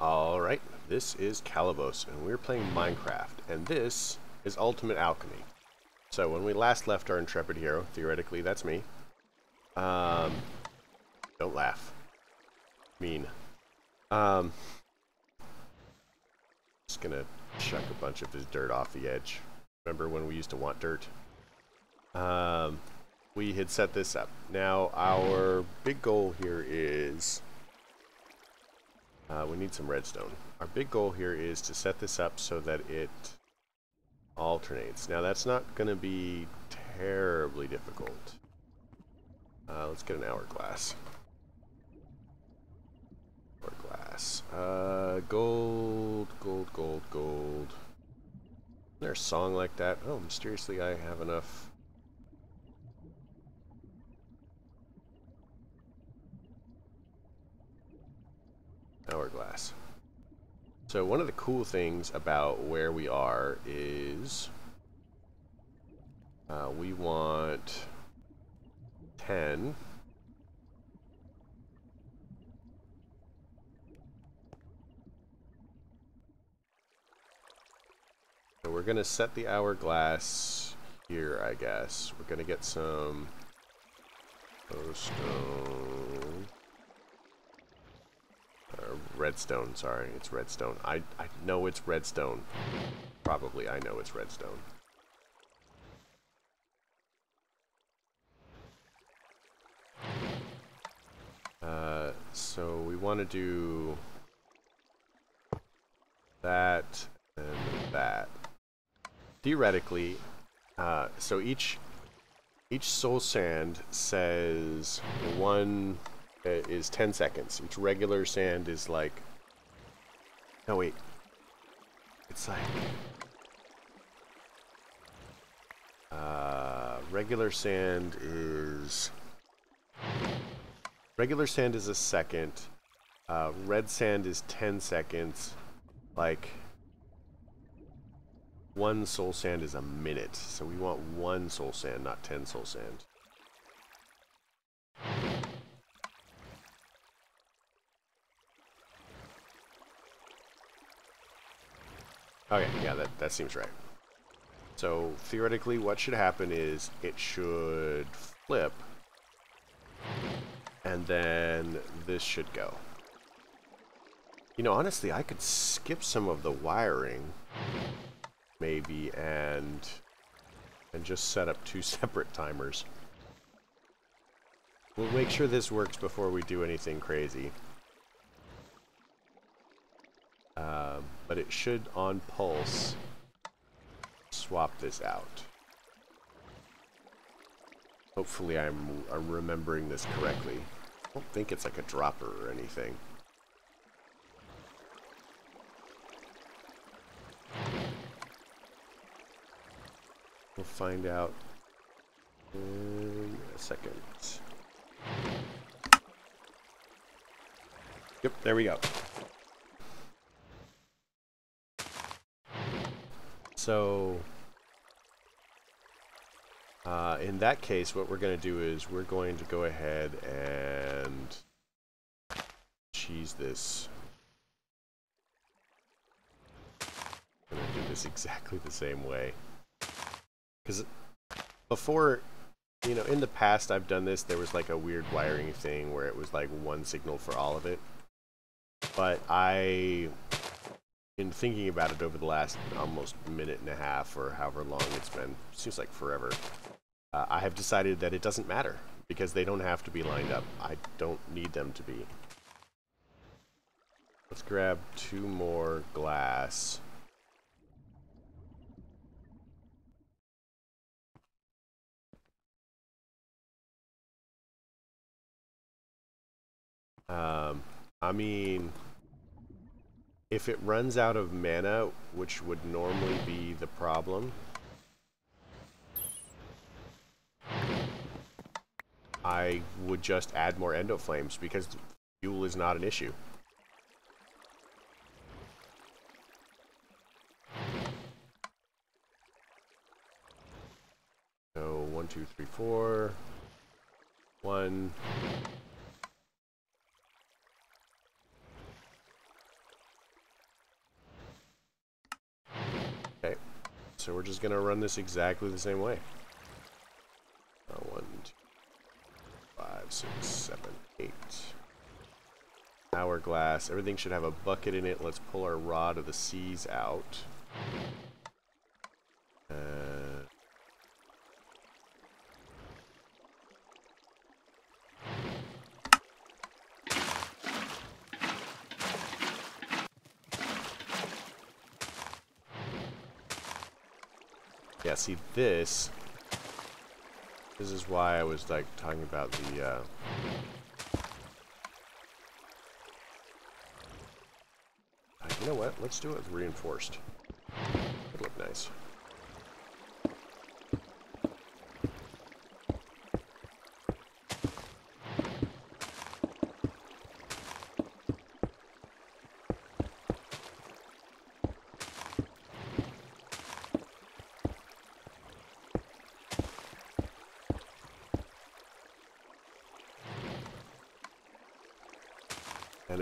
Alright, this is Calibos, and we're playing Minecraft, and this is Ultimate Alchemy. So when we last left our intrepid hero, theoretically that's me, um, don't laugh. Mean. Um, just gonna chuck a bunch of his dirt off the edge. Remember when we used to want dirt? Um, we had set this up. Now our big goal here is uh, we need some redstone. Our big goal here is to set this up so that it alternates. Now that's not going to be terribly difficult. Uh, let's get an hourglass. Hourglass. Uh, gold, gold, gold, gold. Is there a song like that? Oh, mysteriously I have enough hourglass. So one of the cool things about where we are is uh, we want 10. So we're going to set the hourglass here, I guess. We're going to get some stone. Redstone, sorry, it's redstone. I, I know it's redstone. Probably I know it's redstone. Uh, so we want to do that and that. Theoretically, uh, so each each soul sand says one is 10 seconds. Each regular sand is like... No, wait. It's like... Uh, regular sand is... Regular sand is a second. Uh, red sand is 10 seconds. Like... One soul sand is a minute. So we want one soul sand, not 10 soul sand. Okay, yeah, that, that seems right. So, theoretically, what should happen is it should flip, and then this should go. You know, honestly, I could skip some of the wiring, maybe, and and just set up two separate timers. We'll make sure this works before we do anything crazy. Um, but it should, on pulse, swap this out. Hopefully I'm, I'm remembering this correctly. I don't think it's like a dropper or anything. We'll find out in a second. Yep, there we go. So uh, in that case, what we're going to do is we're going to go ahead and cheese this. I'm going to do this exactly the same way. Because before, you know, in the past I've done this, there was like a weird wiring thing where it was like one signal for all of it. But I in thinking about it over the last almost minute and a half or however long it's been, seems like forever, uh, I have decided that it doesn't matter because they don't have to be lined up. I don't need them to be. Let's grab two more glass. Um, I mean, if it runs out of mana, which would normally be the problem, I would just add more endoflames because fuel is not an issue. So one, two, three, four. One, So we're just going to run this exactly the same way. Uh, one, two, five, six, seven, eight. Hourglass. Everything should have a bucket in it. Let's pull our Rod of the Seas out. See this, this is why I was like talking about the, uh, uh, you know what, let's do it with reinforced. It'd look nice.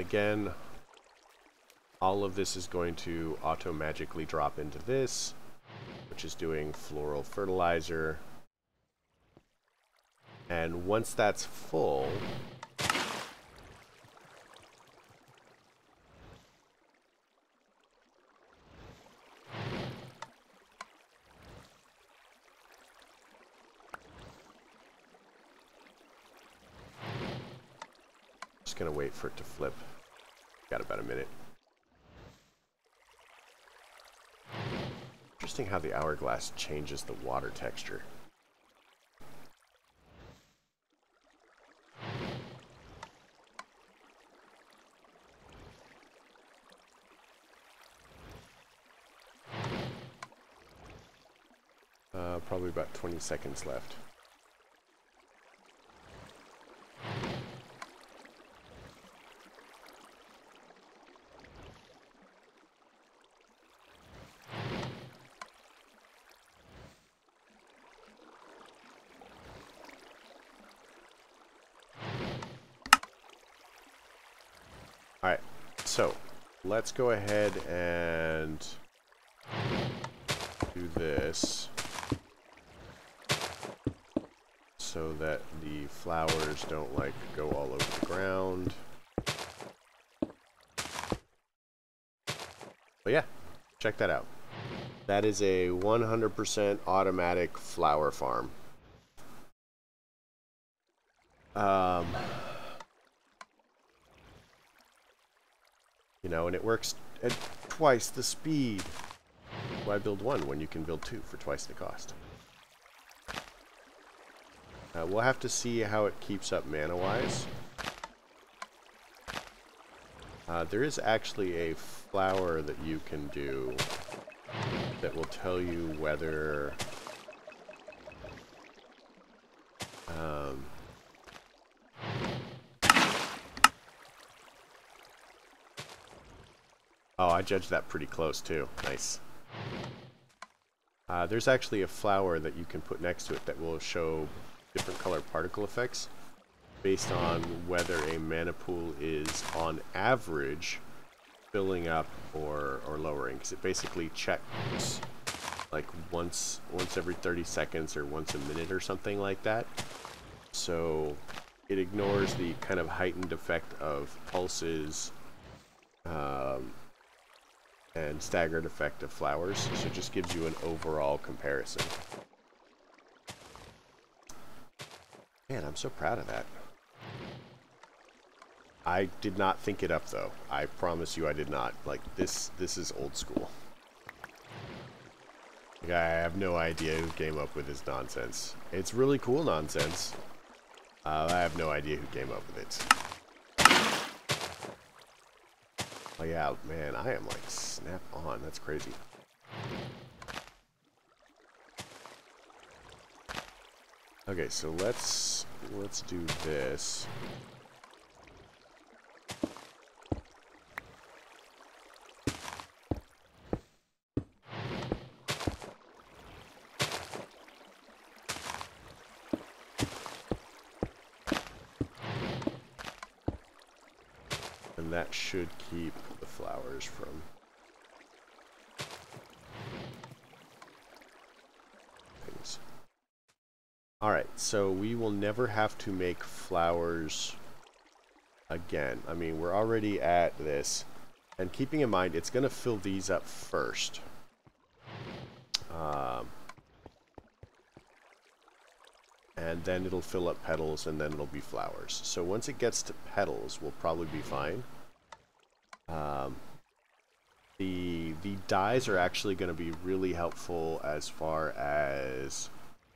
Again, all of this is going to auto-magically drop into this, which is doing floral fertilizer. And once that's full, just gonna wait for it to flip. Got about a minute. Interesting how the hourglass changes the water texture. Uh, probably about 20 seconds left. Alright, so let's go ahead and do this so that the flowers don't like go all over the ground. But yeah, check that out. That is a 100% automatic flower farm. Um, you know, and it works at twice the speed. Why build one when you can build two for twice the cost? Uh, we'll have to see how it keeps up mana-wise. Uh, there is actually a flower that you can do that will tell you whether um, Oh, I judged that pretty close too. Nice. Uh, there's actually a flower that you can put next to it that will show different color particle effects based on whether a mana pool is on average filling up or, or lowering because it basically checks like once once every 30 seconds or once a minute or something like that so it ignores the kind of heightened effect of pulses um, and staggered effect of flowers so it just gives you an overall comparison man I'm so proud of that I did not think it up though. I promise you I did not. Like this this is old school. Like, I have no idea who came up with this nonsense. It's really cool nonsense. Uh, I have no idea who came up with it. Oh yeah, man, I am like snap on. That's crazy. Okay, so let's let's do this. should keep the flowers from. Things. Alright, so we will never have to make flowers again. I mean, we're already at this. And keeping in mind, it's going to fill these up first. Um, and then it'll fill up petals and then it'll be flowers. So once it gets to petals, we'll probably be fine. Um, the the dyes are actually going to be really helpful as far as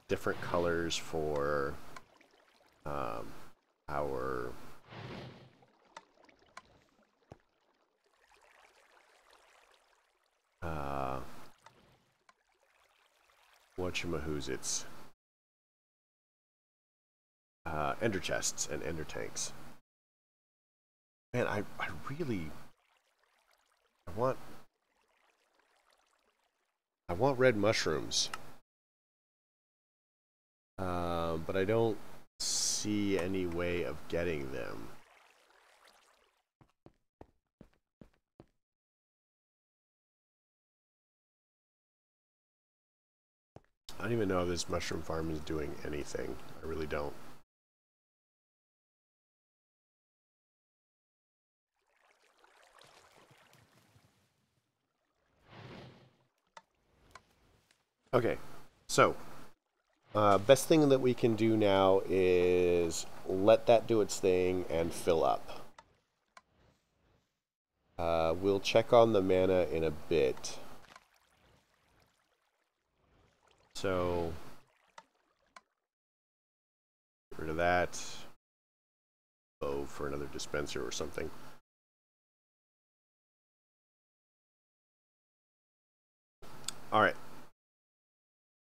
different colors for um, our uh, whatchamahoo's it's uh, ender chests and ender tanks. Man, I, I really I want I want red mushrooms. Um, but I don't see any way of getting them. I don't even know if this mushroom farm is doing anything. I really don't. Okay, so uh, best thing that we can do now is let that do its thing and fill up. Uh, we'll check on the mana in a bit. So, get rid of that. Oh, for another dispenser or something. All right.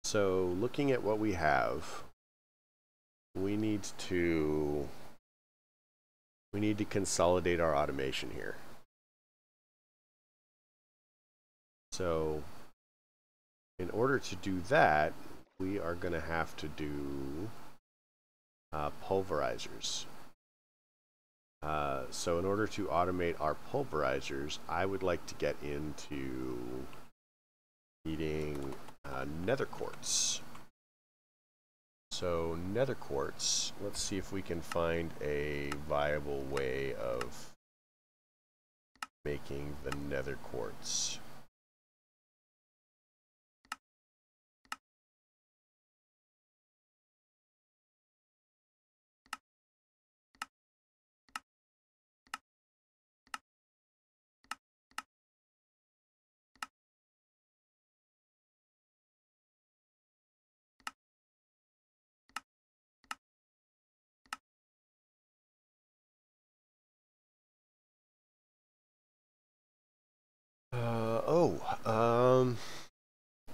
So looking at what we have, we need to we need to consolidate our automation here. So in order to do that, we are going to have to do uh, pulverizers. Uh, so in order to automate our pulverizers, I would like to get into eating uh, nether quartz. So nether quartz, let's see if we can find a viable way of making the nether quartz. Uh, oh, um,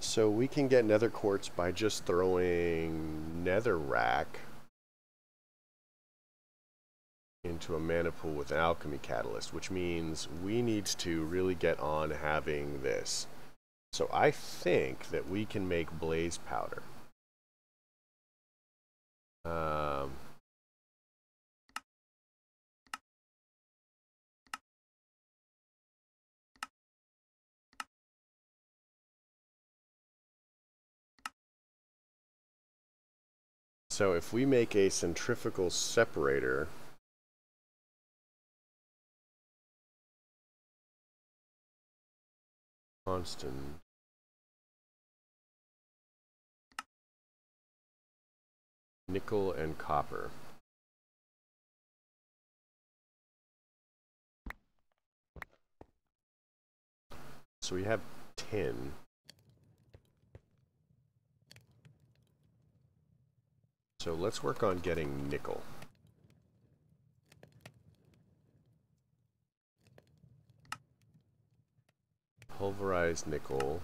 so we can get nether quartz by just throwing netherrack into a mana pool with an alchemy catalyst, which means we need to really get on having this. So I think that we can make blaze powder. Um, So if we make a centrifugal separator, constant nickel and copper. So we have tin. So let's work on getting nickel. Pulverized nickel.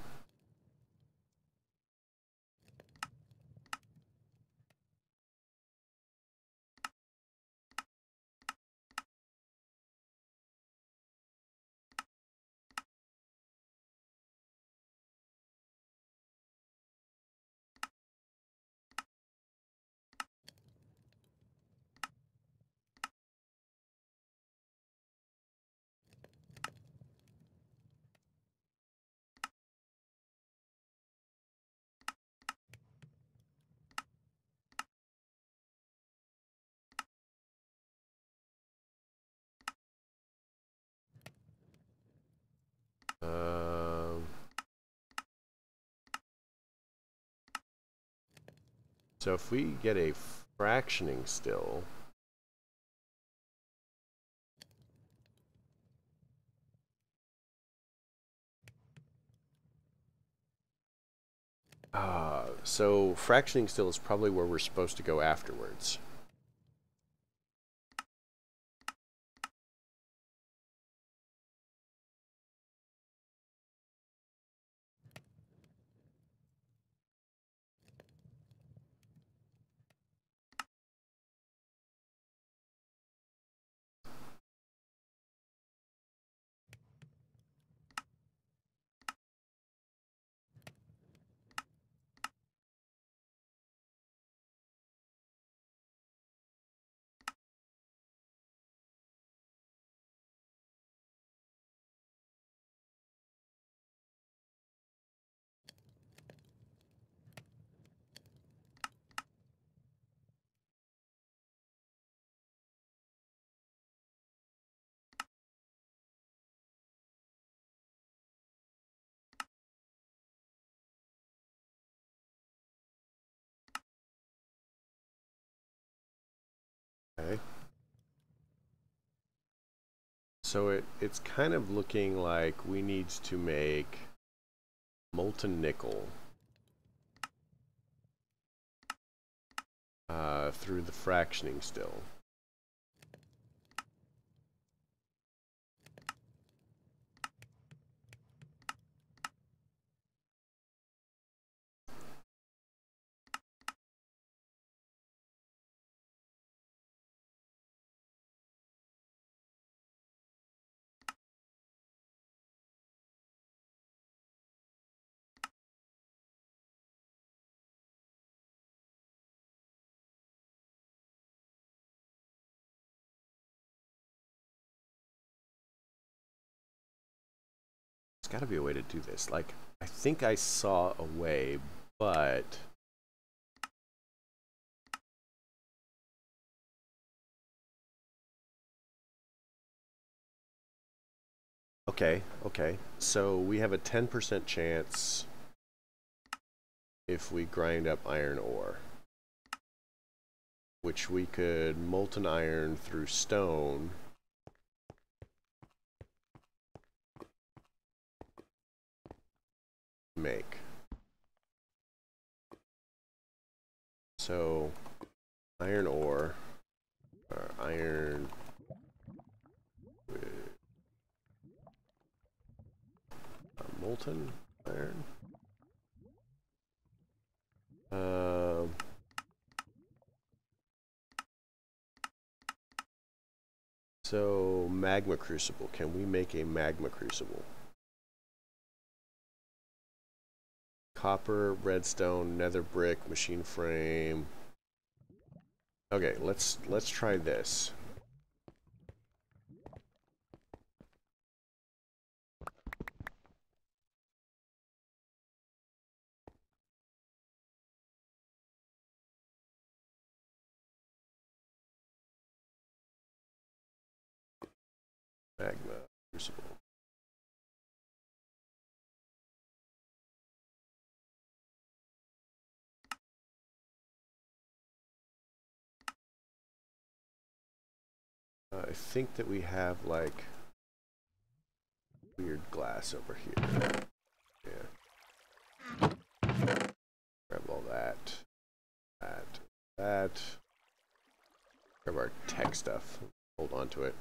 So if we get a fractioning still, uh, so fractioning still is probably where we're supposed to go afterwards. Okay. So it, it's kind of looking like we need to make molten nickel uh, through the fractioning still. There's got to be a way to do this. Like, I think I saw a way, but... Okay, okay. So we have a 10% chance if we grind up iron ore. Which we could molten iron through stone make. So, iron ore, or iron uh, molten iron. Um, so magma crucible. Can we make a magma crucible? Copper, redstone, nether brick, machine frame. Okay, let's let's try this. Magma crucible. I think that we have like weird glass over here. Yeah. Grab all that, that, that. Grab our tech stuff. Hold on to it.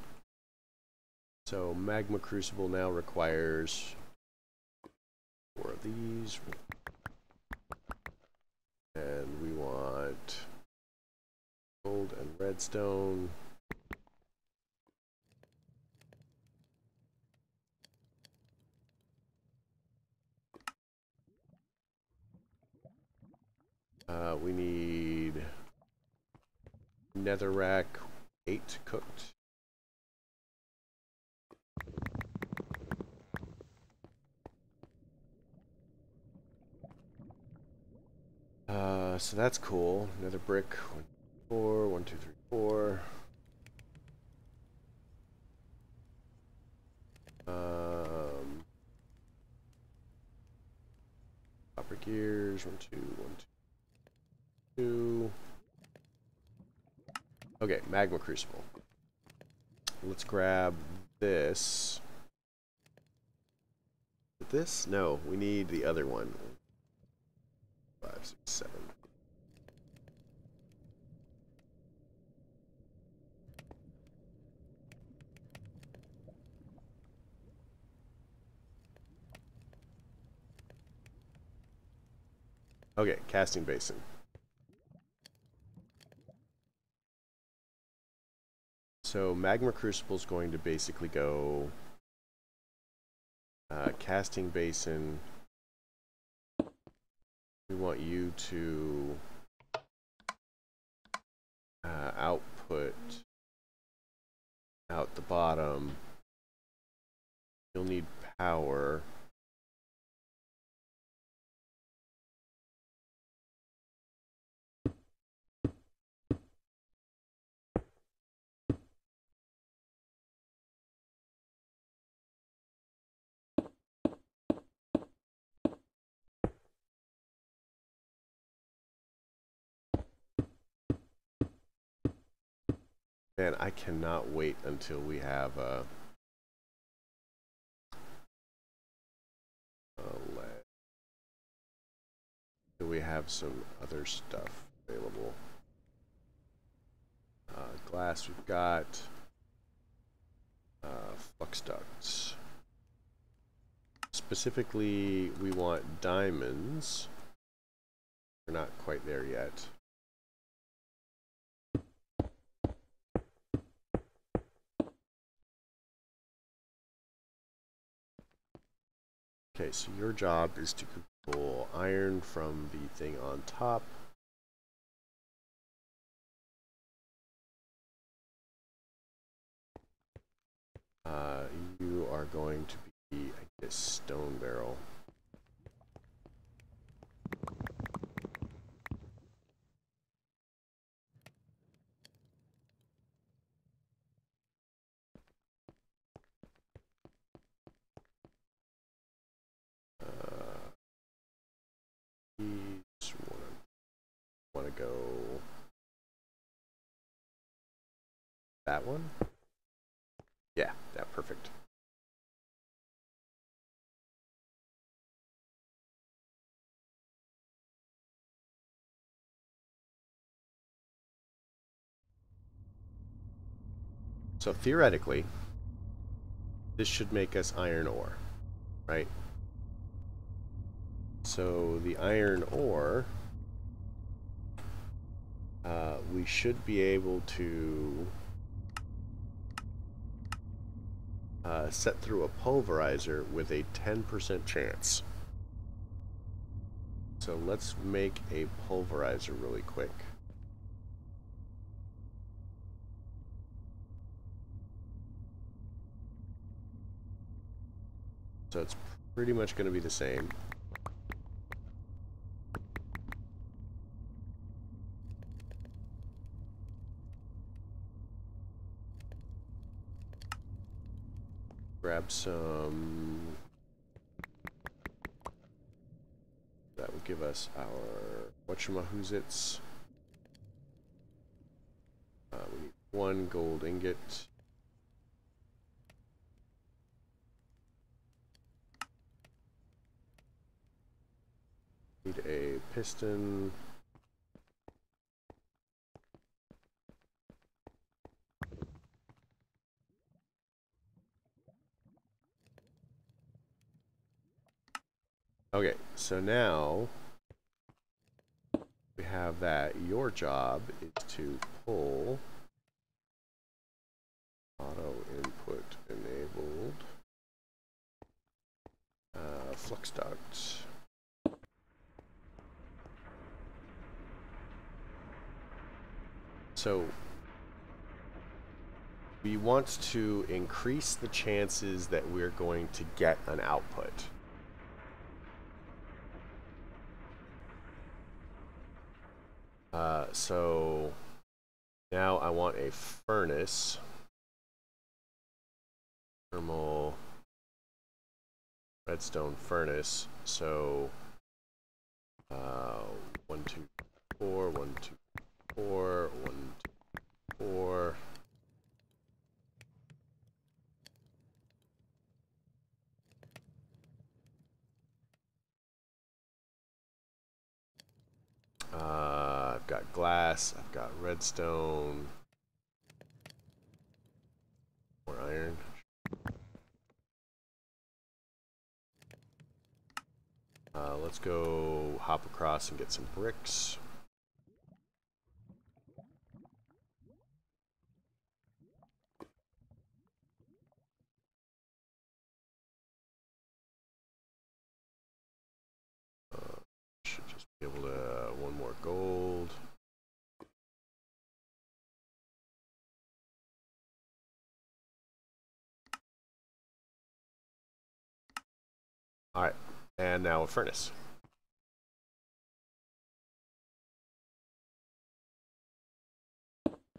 So magma crucible now requires four of these. And we want gold and redstone. Uh, we need netherrack 8 cooked. Uh, so that's cool. Another brick. One, four, one, two, three, four. Um, copper gears. One, two, one, two. Two. Okay, magma crucible. Let's grab this. This? No, we need the other one. Five, six, seven. Okay, casting basin. So Magma Crucible is going to basically go uh, casting basin. We want you to uh, output out the bottom. You'll need power. Man, I cannot wait until we have uh, uh Do we have some other stuff available? Uh, glass we've got. Uh, flux ducts. Specifically, we want diamonds. We're not quite there yet. Okay, so your job is to pull iron from the thing on top. Uh, you are going to be, I guess, stone barrel. want to go that one. Yeah, that perfect. So theoretically, this should make us iron ore, right? So the iron ore uh, we should be able to uh, set through a pulverizer with a 10% chance. So let's make a pulverizer really quick. So it's pretty much going to be the same. Grab some... That will give us our whatchamahoots. Uh, we need one gold ingot. Need a piston. Okay, so now we have that. Your job is to pull auto input enabled uh, flux ducts. So we want to increase the chances that we're going to get an output. Uh, so now I want a furnace. Thermal redstone furnace. So uh, one, two, four, one, two, four, one, two, four. Uh, I've glass, I've got redstone, more iron. Uh, let's go hop across and get some bricks. Uh, should just be able to one more gold. All right, and now a furnace.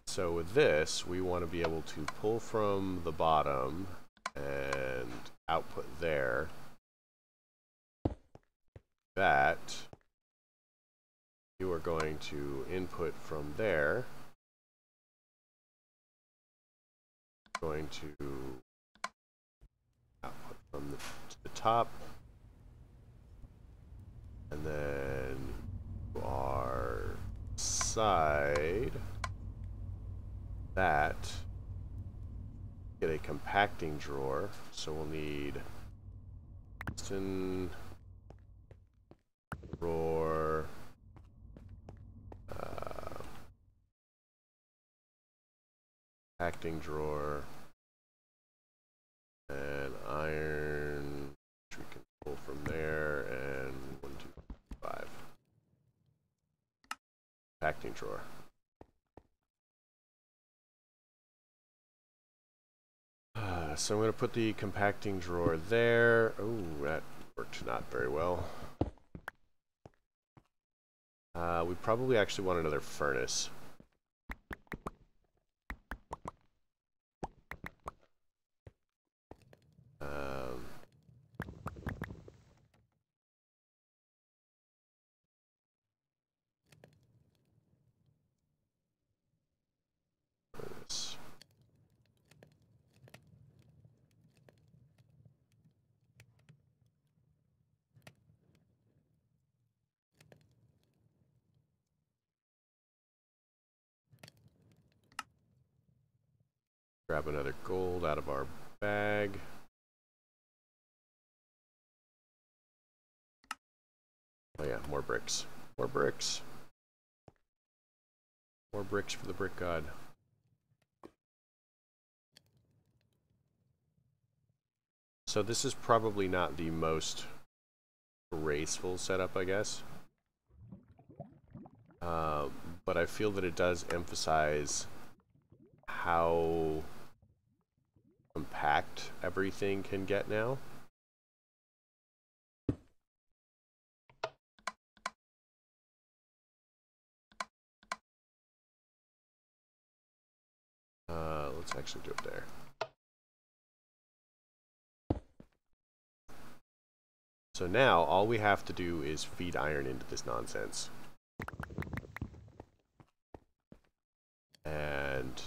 So with this, we want to be able to pull from the bottom and output there. That you are going to input from there. Going to output from the, to the top and then our side that get a compacting drawer. So we'll need piston drawer uh, compacting drawer and iron which we can pull from there and one two five drawer Uh, so I'm going to put the compacting drawer there. Oh, that worked not very well. Uh, we probably actually want another furnace. Um, furnace. Grab another gold out of our bag. Oh yeah, more bricks. More bricks. More bricks for the brick god. So this is probably not the most graceful setup, I guess. Um, but I feel that it does emphasize how compact everything can get now. Uh, let's actually do it there. So now all we have to do is feed iron into this nonsense. And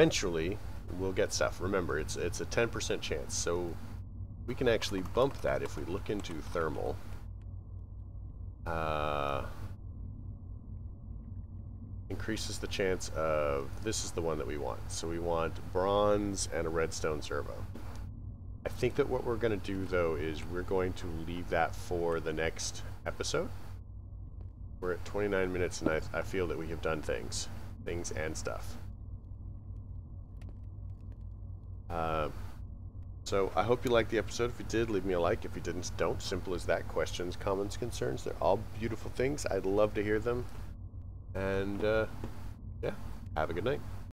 eventually we'll get stuff. Remember, it's it's a 10% chance. So we can actually bump that if we look into thermal. Uh, increases the chance of this is the one that we want. So we want bronze and a redstone servo. I think that what we're going to do though is we're going to leave that for the next episode. We're at 29 minutes and I, I feel that we have done things. Things and stuff. Uh, so I hope you liked the episode. If you did, leave me a like. If you didn't, don't. Simple as that. Questions, comments, concerns. They're all beautiful things. I'd love to hear them. And uh, yeah, have a good night.